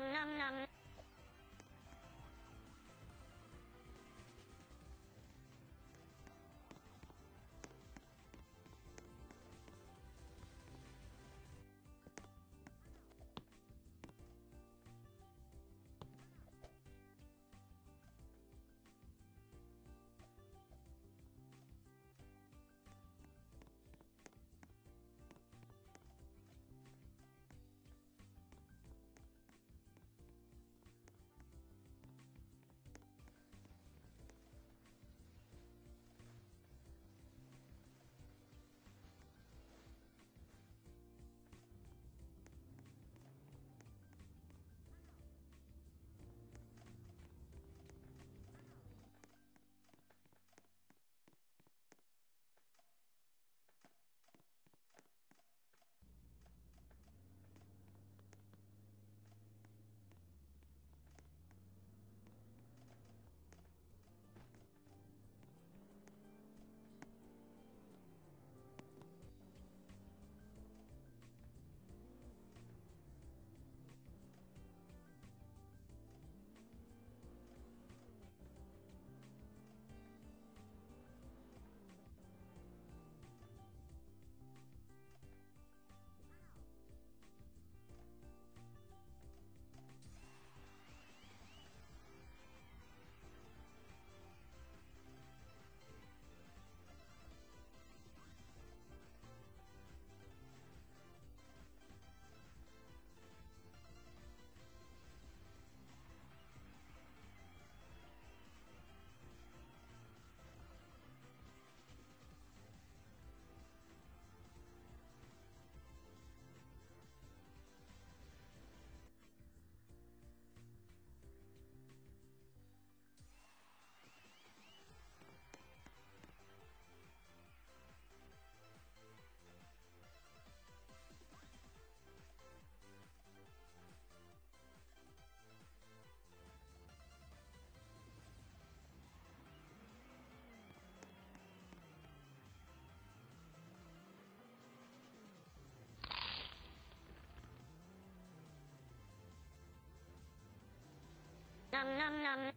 งงังงัง Nom nom nom.